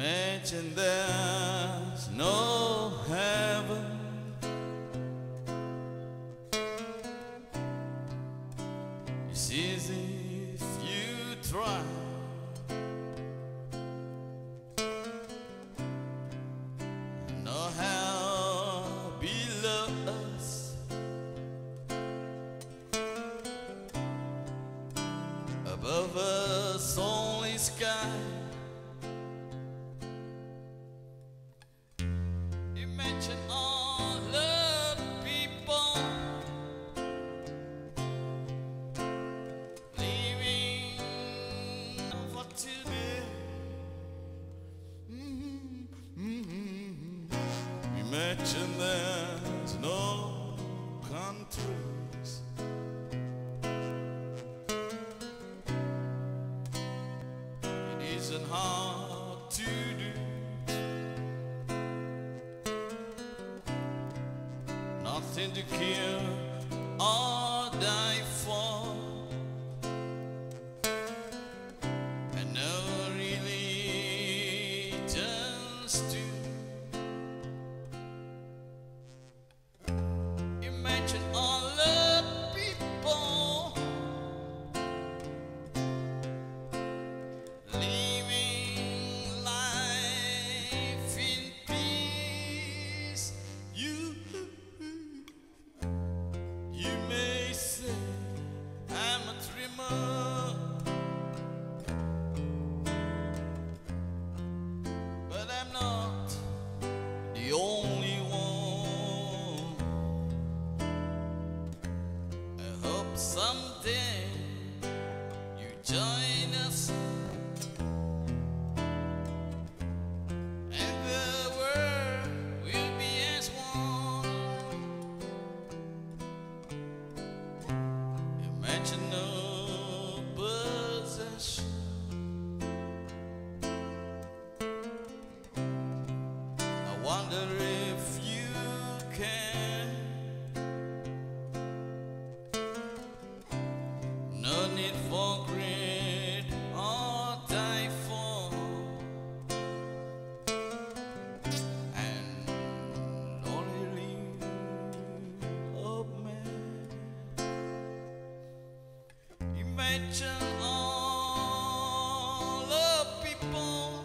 Imagine there's no heaven. It's easy if you try. No hell below us. Above us, only sky. Imagine there's no countries. It isn't hard to do. Nothing to kill, someday you join us. And the world will be as one. Imagine no possession. I wonder mention all the people.